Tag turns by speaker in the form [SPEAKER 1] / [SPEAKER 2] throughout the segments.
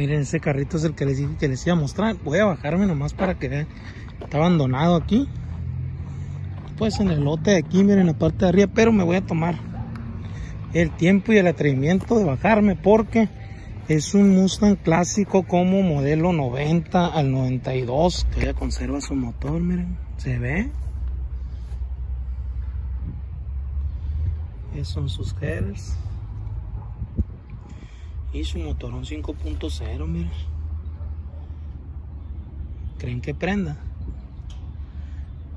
[SPEAKER 1] Miren, ese carrito es el que les que les iba a mostrar. Voy a bajarme nomás para que vean. Está abandonado aquí. Pues en el lote de aquí, miren la parte de arriba. Pero me voy a tomar el tiempo y el atrevimiento de bajarme porque es un Mustang clásico como modelo 90 al 92. Todavía conserva su motor, miren. ¿Se ve? Esos son sus headers. Y su motorón 5.0, miren. ¿Creen que prenda?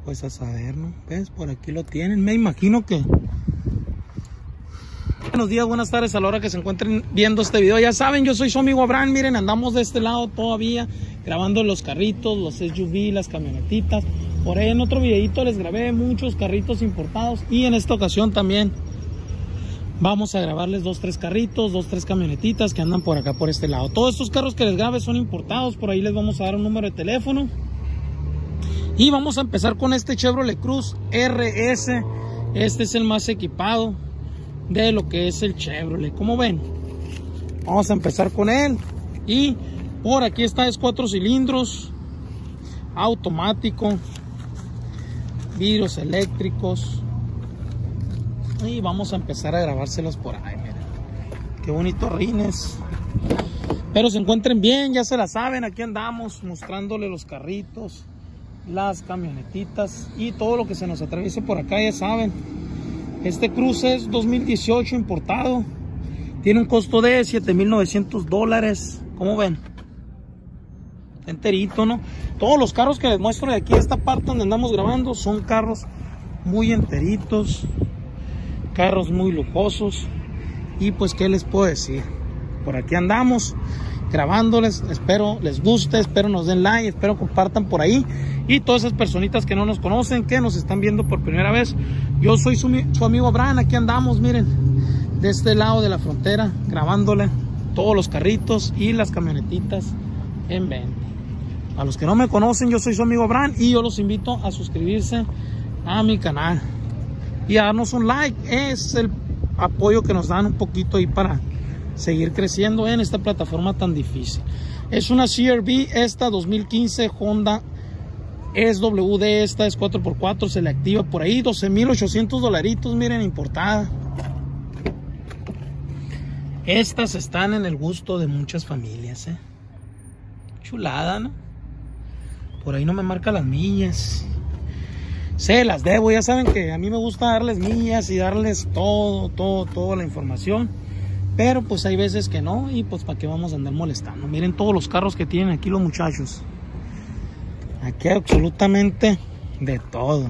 [SPEAKER 1] Pues a saber, ¿no? ¿Ves? Por aquí lo tienen. Me imagino que... Buenos días, buenas tardes a la hora que se encuentren viendo este video. Ya saben, yo soy su amigo Abraham. Miren, andamos de este lado todavía grabando los carritos, los SUV, las camionetitas. Por ahí en otro videito les grabé muchos carritos importados. Y en esta ocasión también Vamos a grabarles dos, tres carritos, dos, tres camionetitas que andan por acá, por este lado. Todos estos carros que les grabe son importados. Por ahí les vamos a dar un número de teléfono. Y vamos a empezar con este Chevrolet Cruz RS. Este es el más equipado de lo que es el Chevrolet. Como ven, vamos a empezar con él. Y por aquí está, es cuatro cilindros, automático, vidrios eléctricos, y vamos a empezar a grabárselos por ahí, miren. Qué bonitos rines. Pero se encuentren bien, ya se la saben, aquí andamos mostrándole los carritos, las camionetitas y todo lo que se nos atraviese por acá, ya saben. Este cruce es 2018 importado. Tiene un costo de 7.900 dólares. ¿Cómo ven? Enterito, ¿no? Todos los carros que les muestro de aquí, esta parte donde andamos grabando, son carros muy enteritos carros muy lujosos. Y pues qué les puedo decir por aquí andamos grabándoles. Espero les guste espero nos den like espero compartan por ahí. Y todas esas personitas que no nos conocen que nos están viendo por primera vez. Yo soy su, amigo Abraham aquí andamos miren de este lado de la frontera grabándole todos los carritos y las camionetitas en venta. A los que no me conocen yo soy su amigo Abraham y yo los invito a suscribirse a mi canal y darnos un like. Es el apoyo que nos dan un poquito ahí para seguir creciendo en esta plataforma tan difícil. Es una CRV, esta 2015 Honda SWD, esta es 4x4, se le activa por ahí, 12.800 dolaritos, miren, importada. Estas están en el gusto de muchas familias, ¿eh? Chulada, ¿no? Por ahí no me marca las millas se las debo. Ya saben que a mí me gusta darles millas y darles todo, todo, toda la información. Pero pues hay veces que no y pues para qué vamos a andar molestando. Miren todos los carros que tienen aquí los muchachos. Aquí absolutamente de todo.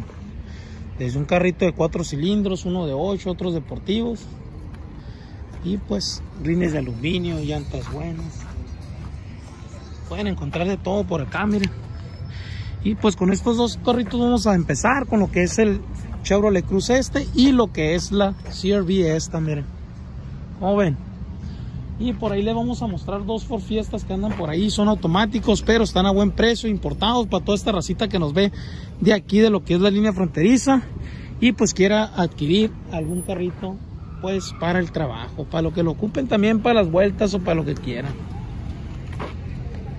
[SPEAKER 1] Desde un carrito de cuatro cilindros, uno de ocho, otros deportivos. Y pues rines de aluminio, llantas buenas. Pueden encontrar de todo por acá, miren. Y pues con estos dos carritos vamos a empezar con lo que es el Chevrolet Cruz este y lo que es la CRV esta, miren. Como ven. Y por ahí le vamos a mostrar dos Ford Fiestas que andan por ahí. Son automáticos, pero están a buen precio, importados para toda esta racita que nos ve de aquí de lo que es la línea fronteriza. Y pues quiera adquirir algún carrito pues para el trabajo, para lo que lo ocupen también para las vueltas o para lo que quieran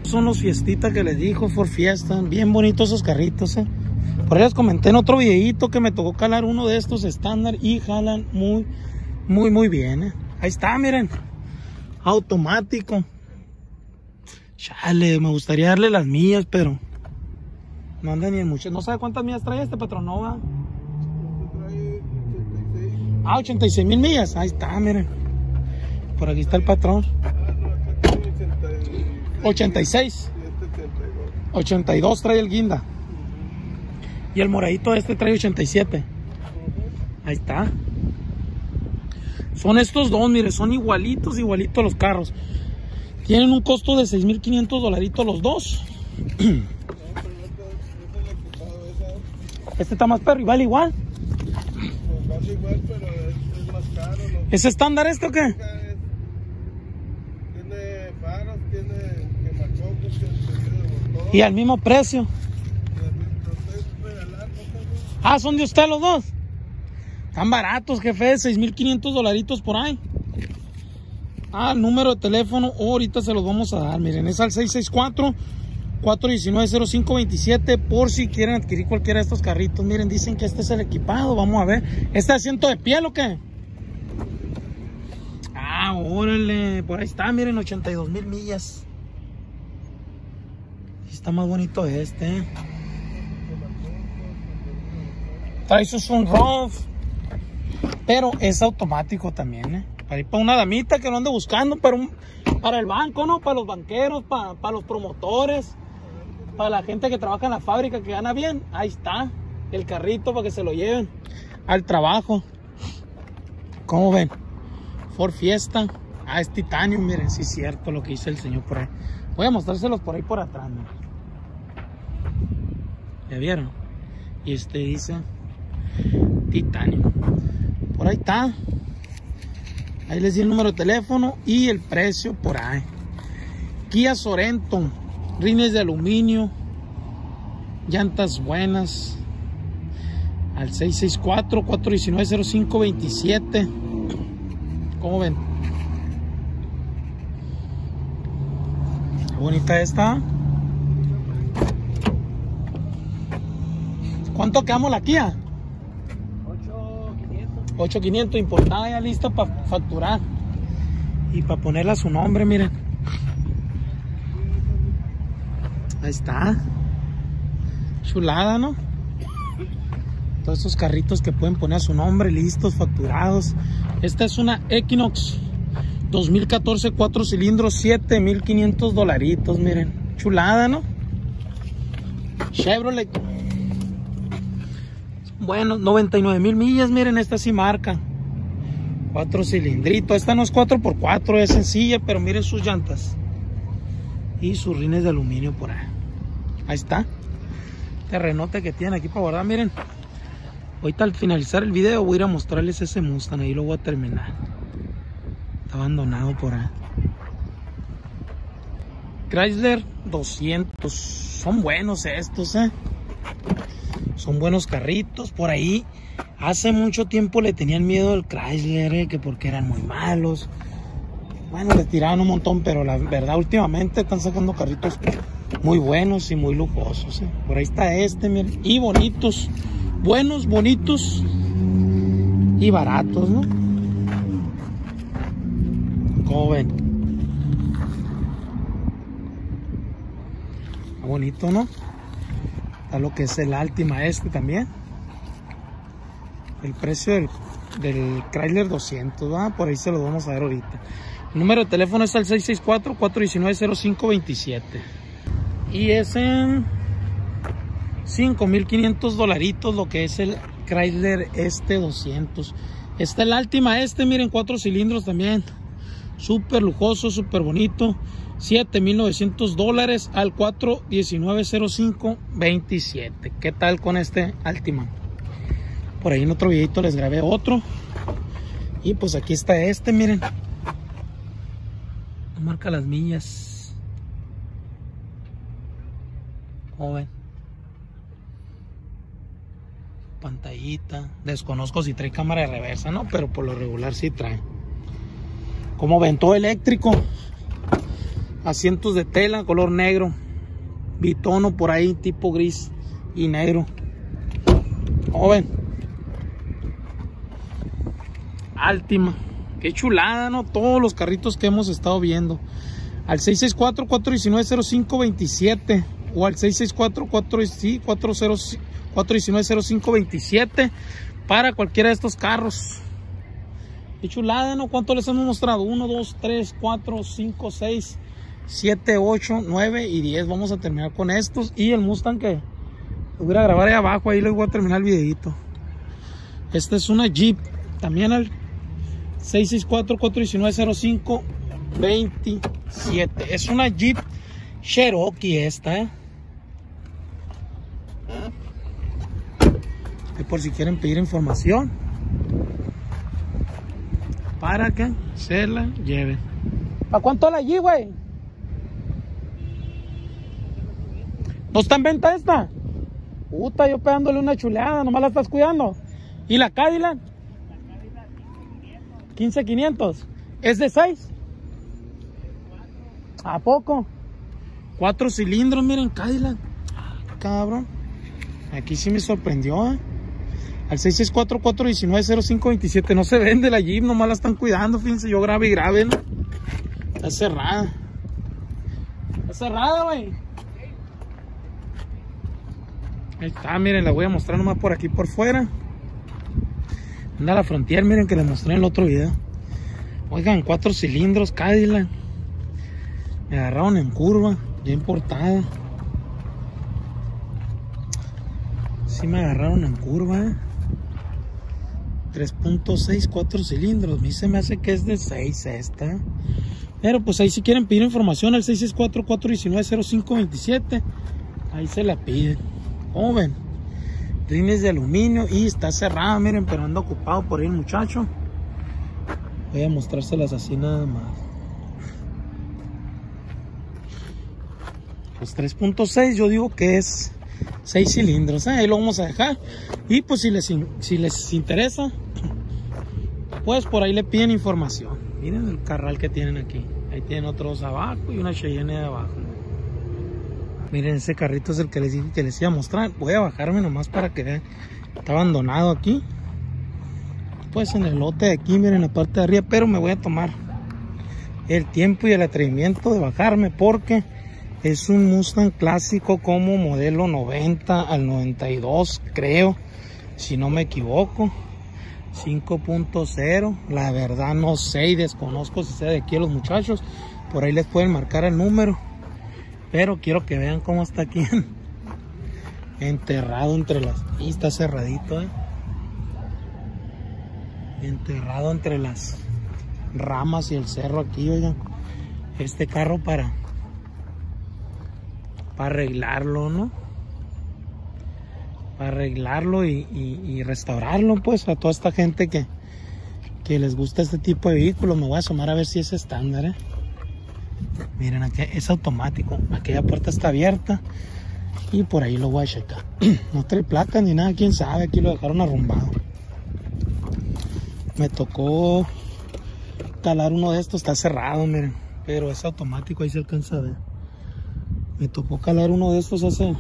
[SPEAKER 1] son los fiestitas que les dijo, for Fiesta. Bien bonitos esos carritos, eh. Por ahí les comenté en otro videito que me tocó calar uno de estos estándar y jalan muy, muy, muy bien, eh. Ahí está, miren. Automático. Chale, me gustaría darle las mías, pero no anda ni en muchas. No sabe cuántas millas trae este Patronova. Ah, 86 mil millas. Ahí está, miren. Por aquí está el patrón. 86. 82 trae el guinda. Y el moradito este trae 87. Ahí está. Son estos dos, mire, son igualitos, igualitos los carros. Tienen un costo de 6.500 dolaritos los dos. Este está más perro y vale igual. ¿Es estándar esto o qué? Y al mismo precio. Ah, son de usted los dos. Están baratos, jefe, 6.500 dolaritos por ahí. al número de teléfono, ahorita se los vamos a dar, miren, es al 664 419-0527 por si quieren adquirir cualquiera de estos carritos. Miren, dicen que este es el equipado. Vamos a ver. ¿Este asiento de piel o qué? Ah, órale. Por ahí está, miren, 82 mil millas. Está más bonito este. ¿eh? Trae su sunroof. Pero es automático también, ¿eh? Para ir para una damita que no ande buscando, para, un, para el banco, ¿no? Para los banqueros, para, para los promotores para la gente que trabaja en la fábrica que gana bien, ahí está el carrito para que se lo lleven al trabajo. ¿Cómo ven? Ford Fiesta. Ah, es titanio, miren, sí es cierto lo que dice el señor por ahí. Voy a mostrárselos por ahí por atrás, ¿Ya vieron? Y este dice titanio. Por ahí está. Ahí les di el número de teléfono y el precio por ahí. Kia Sorento rines de aluminio, llantas buenas, al 664-419-0527. ¿Cómo ven? Bonita esta. ¿Cuánto quedamos la Kia? 8500. 8500 importada ya lista para facturar y para ponerle a su nombre, miren. Ahí está. Chulada, ¿no? Todos esos carritos que pueden poner a su nombre, listos, facturados. Esta es una Equinox 2014, 4 cilindros, 7500 dolaritos, miren. Chulada, ¿no? Chevrolet. Bueno, 99 mil millas, miren, esta sí marca. 4 cilindritos. Esta no es 4x4, es sencilla, pero miren sus llantas. Y sus rines de aluminio por ahí. Ahí está. Terrenote que tiene aquí para guardar. Miren. Ahorita al finalizar el video voy a ir a mostrarles ese Mustang. Ahí lo voy a terminar. Está abandonado por ahí. Chrysler 200. Son buenos estos, ¿eh? Son buenos carritos. Por ahí hace mucho tiempo le tenían miedo al Chrysler, ¿eh? que porque eran muy malos. Bueno, le tiraban un montón, pero la verdad últimamente están sacando carritos muy buenos y muy lujosos. ¿eh? Por ahí está este, miren. Y bonitos. Buenos, bonitos y baratos, ¿no? Como ven. Bonito, ¿no? Lo que es el Altima este también. El precio del, del Chrysler 200, ¿va? Por ahí se lo vamos a ver ahorita. El número de teléfono es el 664-419-0527. Y es en 5.500 dolaritos lo que es el Chrysler este 200. Está el Altima este, miren, cuatro cilindros también. Súper lujoso, súper bonito. 7.900 dólares al 4190527. ¿Qué tal con este Altima? Por ahí en otro videito les grabé otro. Y pues aquí está este, miren. Marca las millas. joven Pantallita. Desconozco si trae cámara de reversa, ¿no? Pero por lo regular sí trae. Como ven, todo eléctrico. Asientos de tela, color negro. Bitono por ahí, tipo gris y negro. joven Altima. Qué chulada, ¿no? Todos los carritos que hemos estado viendo. Al 664-419-0527 o al 664-419-0527 para cualquiera de estos carros. Qué chulada, ¿no? ¿Cuánto les hemos mostrado? 1, 2, 3, 4, 5, 6, 7, 8, 9 y 10. Vamos a terminar con estos. Y el Mustang que voy a grabar ahí abajo. Ahí les voy a terminar el videito. Esta es una Jeep. También al 664-419-0527. Es una Jeep Cherokee esta, ¿eh? por si quieren pedir información para que se la lleven. ¿Para cuánto la allí, güey? ¿No está en venta esta? Puta, yo pegándole una chuleada, nomás la estás cuidando. ¿Y la Cadillac? 15500. ¿Es de 6? ¿A poco? Cuatro cilindros, miren, Cadillac. Cabrón. Aquí sí me sorprendió, ¿eh? Al 664-419-0527. No se vende la Jeep, nomás la están cuidando, fíjense. Yo grave y grave. Está cerrada. Está cerrada, güey. Ahí está, miren, la voy a mostrar nomás por aquí por fuera. Anda la Frontier, miren que les mostré en el otro video. Oigan, cuatro cilindros, Cadillac. Me agarraron en curva, ya importada. Sí me agarraron en curva, eh. 3.6, 4 cilindros. A mí se me hace que es de 6 esta. Pero pues ahí si quieren pedir información al 664-419-0527. Ahí se la piden. Como ven? Rines de aluminio y está cerrada, miren, pero anda ocupado por ahí el muchacho. Voy a mostrárselas así nada más. Pues 3.6 yo digo que es 6 cilindros, ¿eh? ahí lo vamos a dejar. Y pues si les, si les interesa, pues por ahí le piden información. Miren el carral que tienen aquí. Ahí tienen otros abajo y una Cheyenne de abajo. Miren, ese carrito es el que les iba a mostrar. Voy a bajarme nomás para que vean. Está abandonado aquí. Pues en el lote de aquí, miren la parte de arriba. Pero me voy a tomar el tiempo y el atrevimiento de bajarme porque es un Mustang clásico como modelo 90 al 92, creo, si no me equivoco. 5.0, la verdad no sé y desconozco si sea de aquí los muchachos. Por ahí les pueden marcar el número. Pero quiero que vean cómo está aquí enterrado entre las... Y está cerradito, ¿eh? Enterrado entre las ramas y el cerro aquí, oigan. Este carro para para arreglarlo, ¿no? Para arreglarlo y, restaurarlo, pues, a toda esta gente que, que les gusta este tipo de vehículos. Me voy a asomar a ver si es estándar, ¿eh? Miren, aquí es automático. Aquella puerta está abierta. Y por ahí lo voy a checar. No trae placa ni nada, quién sabe. Aquí lo dejaron arrumbado. Me tocó calar uno de estos. Está cerrado, miren. Pero es automático, ahí se alcanza a ver. Me tocó calar uno de estos hace,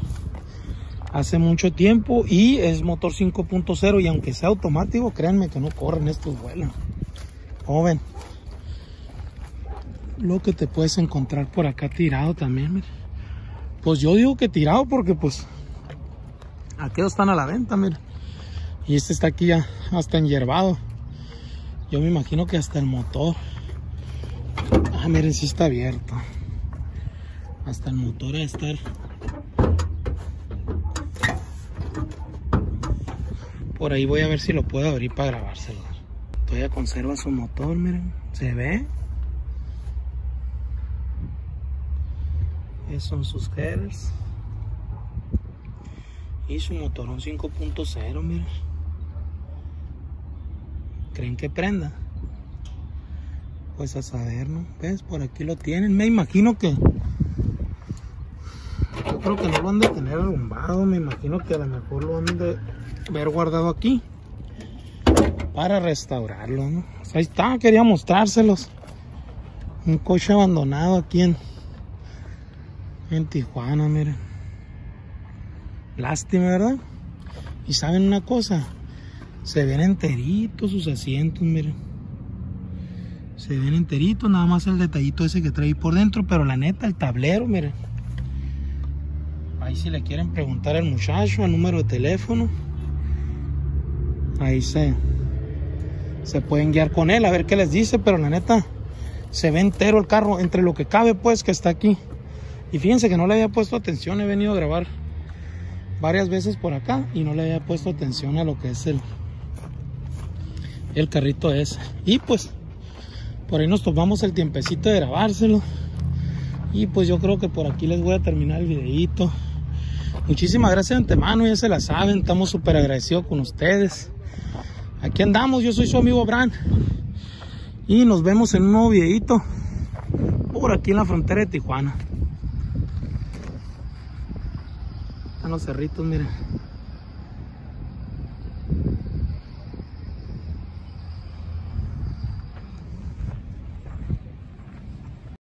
[SPEAKER 1] hace mucho tiempo y es motor 5.0 y aunque sea automático, créanme que no corren estos vuelan. Como ven, lo que te puedes encontrar por acá tirado también, Pues yo digo que tirado porque pues aquellos están a la venta, mira. Y este está aquí ya hasta enyerbado. Yo me imagino que hasta el motor. Ah, miren, si está abierto hasta el motor a estar por ahí voy a ver si lo puedo abrir para grabárselo todavía conserva su motor miren se ve son sus headers y su motorón 5.0 miren creen que prenda pues a saber no ves por aquí lo tienen me imagino que creo que no lo han de tener arrumbado. Me imagino que a lo mejor lo han de haber guardado aquí. Para restaurarlo, ¿no? Pues ahí está, quería mostrárselos. Un coche abandonado aquí en, en Tijuana, miren. Lástima, ¿verdad? Y saben una cosa, se ven enteritos sus asientos, miren. Se ven enteritos, nada más el detallito ese que trae por dentro, pero la neta, el tablero, miren Ahí si le quieren preguntar al muchacho, el número de teléfono. Ahí se, se pueden guiar con él a ver qué les dice, pero la neta se ve entero el carro, entre lo que cabe pues que está aquí. Y fíjense que no le había puesto atención, he venido a grabar varias veces por acá y no le había puesto atención a lo que es el, el carrito ese. Y pues por ahí nos tomamos el tiempecito de grabárselo. Y pues yo creo que por aquí les voy a terminar el videito. Muchísimas gracias de antemano, ya se la saben, estamos súper agradecidos con ustedes. Aquí andamos, yo soy su amigo Bran. Y nos vemos en un nuevo videito por aquí en la frontera de Tijuana. Cerritos, miren.